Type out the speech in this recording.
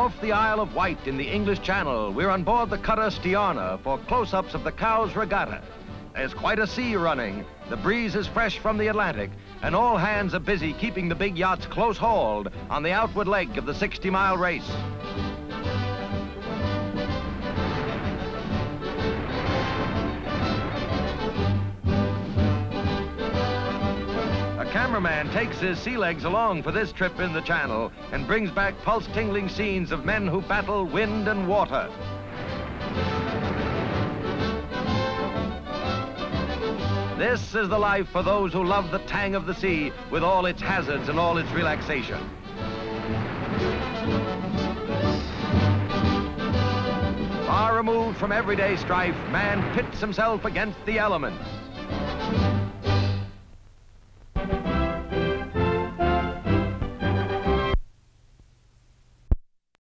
Off the Isle of Wight in the English Channel, we're on board the cutter Stiana for close-ups of the Cowes Regatta. There's quite a sea running. The breeze is fresh from the Atlantic, and all hands are busy keeping the big yachts close hauled on the outward leg of the 60-mile race. Cameraman takes his sea legs along for this trip in the channel and brings back pulse-tingling scenes of men who battle wind and water. This is the life for those who love the tang of the sea with all its hazards and all its relaxation. Far removed from everyday strife, man pits himself against the elements.